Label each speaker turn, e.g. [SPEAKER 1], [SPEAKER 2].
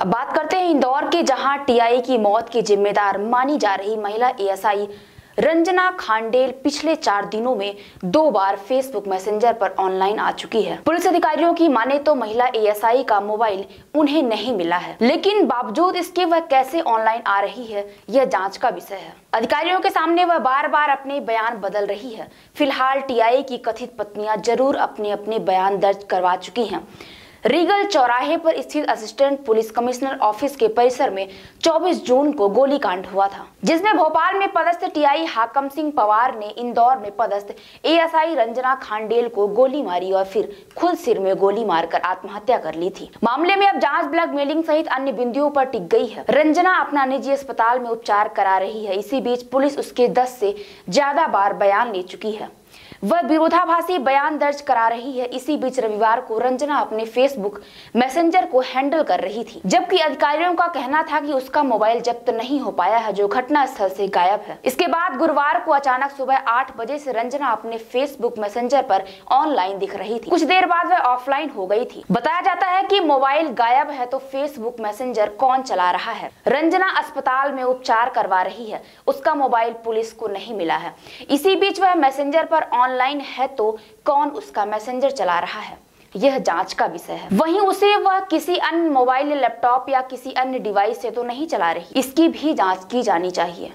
[SPEAKER 1] बात करते हैं इंदौर के, जहाँ टीआई की मौत की जिम्मेदार मानी जा रही महिला एएसआई रंजना खांडेल पिछले चार दिनों में दो बार फेसबुक मैसेंजर पर ऑनलाइन आ चुकी है। पुलिस अधिकारियों की माने तो महिला एएसआई का मोबाइल उन्हें नहीं मिला है, लेकिन बावजूद इसके वह कैसे ऑनलाइन आ रही है, यह जाँच का विषय है। अधिकारियों के सामने वह बार बार अपने बयान बदल रही है। फ़िलहाल टीआई की कथित पत्नियाँ ज़रूर अपने अपने बयान दर्ज करवा चुकी हैं। रीगल चौराहे पर स्थित असिस्टेंट पुलिस कमिश्नर ऑफ़िस के परिसर में 24 जून को गोलीकांड हुआ था, जिसमें भोपाल में पदस्थ टीआई हाकम सिंह पवार ने इंदौर में पदस्थ एएसआई रंजना खांडेल को गोली मारी और फिर खुद सिर में गोली मारकर आत्महत्या कर ली थी। मामले में अब जाँच ब्लैकमेलिंग सहित अन्य बिंदुओं पर टिक गई है। रंजना अपना निजी अस्पताल में उपचार करा रही है। इसी बीच पुलिस उसके दस से ज़्यादा बार बयान ले चुकी है। वह विरोधाभासी बयान दर्ज करा रही है। इसी बीच रविवार को रंजना अपने फेसबुक मैसेंजर को हैंडल कर रही थी, जबकि अधिकारियों का कहना था कि उसका मोबाइल जब्त नहीं हो पाया है, जो घटना स्थल से गायब है। इसके बाद गुरुवार को अचानक सुबह आठ बजे से रंजना अपने फेसबुक मैसेंजर पर ऑनलाइन दिख रही थी। कुछ देर बाद वह ऑफलाइन हो गई थी। बताया जाता है की मोबाइल गायब है तो फेसबुक मैसेंजर कौन चला रहा है? रंजना अस्पताल में उपचार करवा रही है, उसका मोबाइल पुलिस को नहीं मिला है। इसी बीच वह मैसेंजर पर ऑनलाइन है तो कौन उसका मैसेंजर चला रहा है? यह जाँच का विषय है। वहीं उसे वह किसी अन्य मोबाइल लैपटॉप या किसी अन्य डिवाइस से तो नहीं चला रही। इसकी भी जाँच की जानी चाहिए।